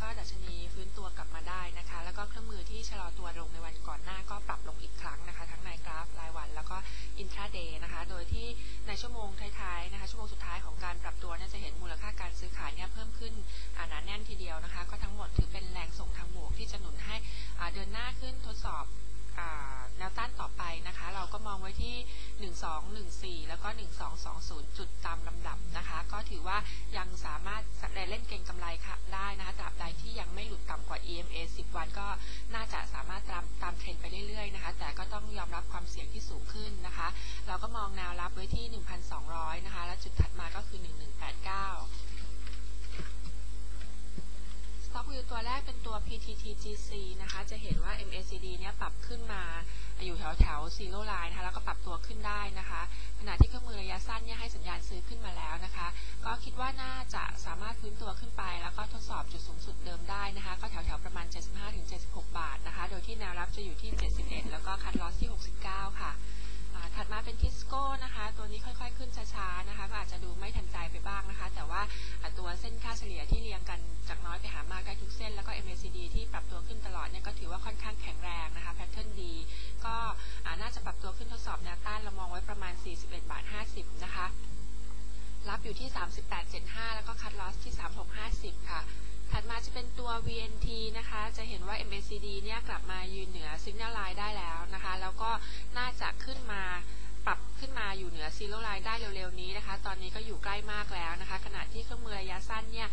ก็ดัชนีฟื้นตัวกลับมาได้นะคะ แล้วก็เครื่องมือที่ชะลอตัวลงในวันก่อนหน้าก็ปรับลงอีกครั้งนะคะ ทั้งในกราฟรายวัน แล้วก็อินทราเดย์นะคะ โดยที่ในชั่วโมงท้ายๆนะคะ ชั่วโมงสุดท้ายของการปรับตัวเนี่ยจะเห็นมูลค่าการซื้อขายเนี่ยเพิ่มขึ้นหนาแน่นทีเดียวนะคะ ก็ทั้งหมดถือเป็นแรงส่งทางบวกที่จะหนุนให้เดินหน้าขึ้นทดสอบแนวต้านต่อไปนะคะ เราก็มองไว้ที่ 1214 แล้วก็ 1220 จุดตามลำดับ ว่ายังสามารถเล่นเก็งกำไรค่ะได้นะคะตราบใดที่ยังไม่หลุดต่ำกว่า EMA 10 วันก็น่าจะสามารถตามตามเทรนไปเรื่อยๆนะคะ แต่ก็ต้องยอมรับความเสี่ยงที่สูงขึ้นนะคะ เราก็มองแนวรับไว้ที่ 1,200 นะคะ และจุดถัดมาก็คือ 1189สต็อกวิวตัวแรกเป็นตัว PTTGC นะคะ จะเห็นว่า MACD เนี่ยปรับขึ้นมาอยู่แถวแถวซีโร่ไลน์นะคะแล้วก็ปรับตัวขึ้นได้นะคะที่เครื่องมือระยะสั้น เนี่ยให้สัญญาณซื้อขึ้นมาแล้วนะคะ ก็คิดว่าน่าจะสามารถฟื้นตัวขึ้นไป แล้วก็ทดสอบจุดสูงสุดเดิมได้นะคะ ก็แถวแถวประมาณ 75-76 บาทนะคะ โดยที่แนวรับจะอยู่ที่ 71 แล้วก็คัดลอสที่ 69 ค่ะถัดมาเป็นทิสโก้นะคะ ตัวนี้ค่อยๆ ขึ้นช้าๆนะคะ ก็อาจจะดูไม่ทันใจไปบ้างนะคะ แต่ว่าตัวเส้นค่าเฉลี่ยที่เรียงกันจากน้อยไปหามากได้ทุกเส้น แล้วก็ MACD ที่ปรับตัวขึ้นตลอดเนี่ยก็ถือว่าค่อนข้างแข็งแรงนะคะ แพทเทิร์นดี ก็น่าจะปรับตัวขึ้นทดสอบแนวต้านเรามองไว้ประมาณ 41 บาท 50 นะคะ อยู่ที่ 38.75 แล้วก็คัดลอสที่ 36.50 ค่ะ ถัดมาจะเป็นตัว VNT นะคะ จะเห็นว่า MACD เนี่ยกลับมายืนเหนือ Signal Line ได้แล้วนะคะ แล้วก็น่าจะขึ้นมาปรับขึ้นมาอยู่เหนือ Zero Line ได้เร็วๆนี้นะคะ ตอนนี้ก็อยู่ใกล้มากแล้วนะคะ ขณะที่เครื่องมือระยะสั้นเนี่ย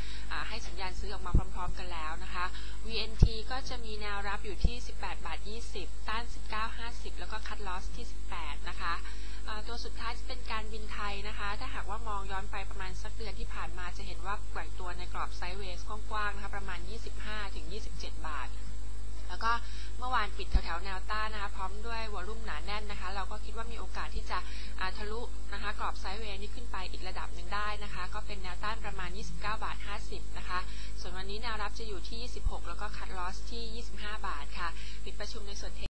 ให้สัญญาณซื้อออกมาพร้อมๆกันแล้วนะคะ VNT ก็จะมีแนวรับอยู่ที่ 18 บาท 20 ต้าน 19.50 แล้วก็คัดลอสที่ 18 นะคะ ตัวสุดท้ายจะเป็นการบินไทยนะคะ ถ้าหากว่ามองย้อนไปประมาณสักเดือนที่ผ่านมาจะเห็นว่าแกว่งตัวในกรอบไซด์เวย์กว้างๆนะคะประมาณ 25-27 บาท แล้วก็เมื่อวานปิดแถวๆแนวต้านนะคะ พร้อมด้วยวอลุ่มหนาแน่นนะคะ เราก็คิดว่ามีโอกาสที่จะทะลุนะคะกรอบไซด์เวย์นี้ขึ้นไปอีกระดับหนึ่งได้นะคะ ก็เป็นแนวต้านประมาณ 29 บาท 50 นะคะ ส่วนวันนี้แนวรับจะอยู่ที่ 26 แล้วก็คัดลอสที่ 25 บาทค่ะ ปิดประชุมในส่วน